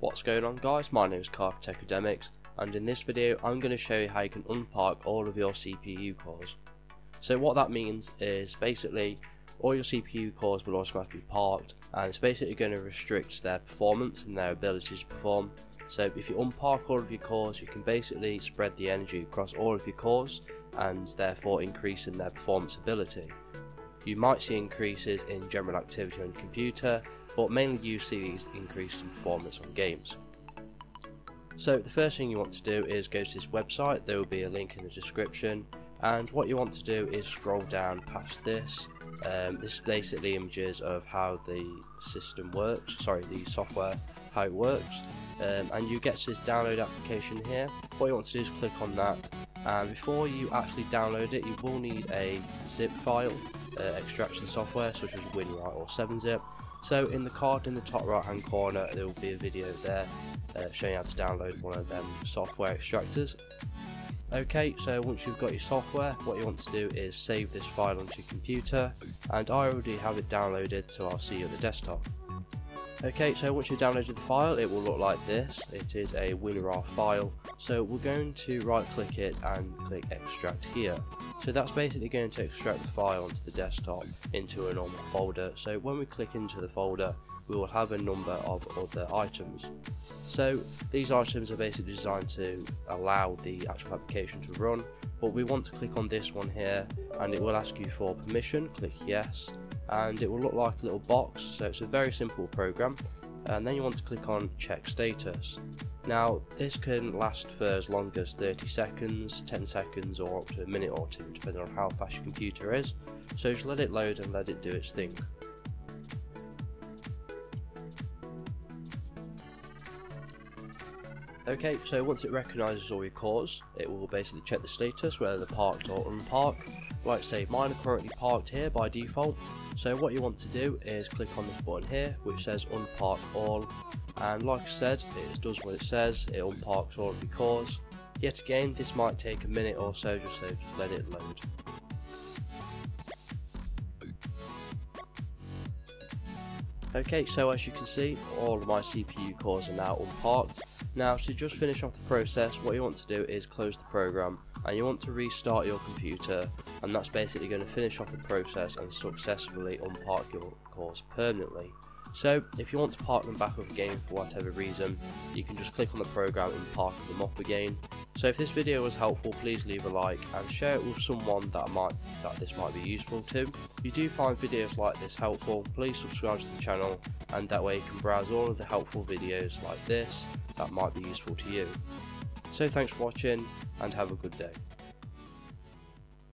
What's going on guys, my name is Carpet Academics and in this video I'm going to show you how you can unpark all of your CPU cores. So what that means is basically all your CPU cores will automatically be parked and it's basically going to restrict their performance and their ability to perform. So if you unpark all of your cores you can basically spread the energy across all of your cores and therefore increasing their performance ability. You might see increases in general activity on computer but mainly you see these increase in performance on games. So the first thing you want to do is go to this website, there will be a link in the description and what you want to do is scroll down past this. Um, this is basically images of how the system works, sorry the software, how it works um, and you get this download application here. What you want to do is click on that and before you actually download it you will need a zip file uh, extraction software such as WinRAR or 7-zip so in the card in the top right hand corner there will be a video there uh, showing how to download one of them software extractors. Okay, so once you've got your software, what you want to do is save this file onto your computer, and I already have it downloaded so I'll see you at the desktop. Okay, so once you've downloaded the file, it will look like this. It is a WinRAR file. So we're going to right click it and click extract here. So that's basically going to extract the file onto the desktop into a normal folder. So when we click into the folder, we will have a number of other items. So these items are basically designed to allow the actual application to run, but we want to click on this one here and it will ask you for permission, click yes, and it will look like a little box. So it's a very simple program. And then you want to click on check status. Now this can last for as long as 30 seconds 10 seconds or up to a minute or two depending on how fast your computer is. So just let it load and let it do its thing Okay, so once it recognises all your cores, it will basically check the status, whether they're parked or unparked. Like say, mine are currently parked here by default, so what you want to do is click on this button here, which says unpark all, and like I said, it does what it says, it unparks all of your cores. Yet again, this might take a minute or so, just so just let it load. Okay, so as you can see, all of my CPU cores are now unparked, now to just finish off the process, what you want to do is close the program and you want to restart your computer and that's basically going to finish off the process and successfully unpark your cores permanently. So if you want to park them back up again for whatever reason, you can just click on the program and park them up again. So if this video was helpful, please leave a like and share it with someone that might that this might be useful to. If you do find videos like this helpful, please subscribe to the channel and that way you can browse all of the helpful videos like this that might be useful to you. So thanks for watching and have a good day.